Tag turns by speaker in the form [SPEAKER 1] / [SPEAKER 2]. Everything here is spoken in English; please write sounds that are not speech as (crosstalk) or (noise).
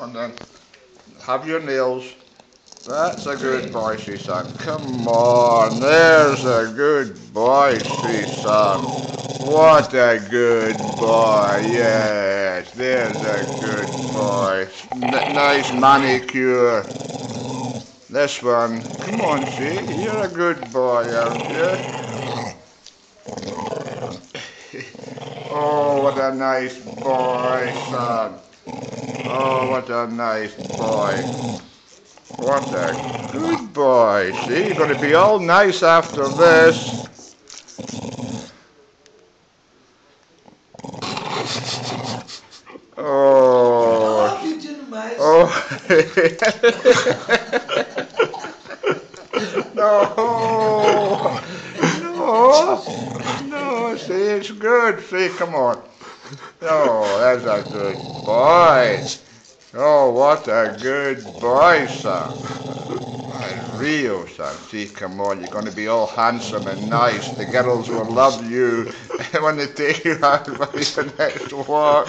[SPEAKER 1] And then have your nails. That's a good boy, son. Come on, there's a good boy, son. What a good boy, yes, there's a good boy. N nice manicure. This one, come on, see, you're a good boy, aren't you? (laughs) oh, what a nice boy, son. Oh, what a nice boy. What a good boy. See, you're going to be all nice after this. Oh. Oh. (laughs) no. No. No. See, it's good. See, come on. Oh, that's a good boy. Oh, what a good boy, son. A real son. See, come on, you're going to be all handsome and nice. The girls will love you when (laughs) they take you out for your next walk.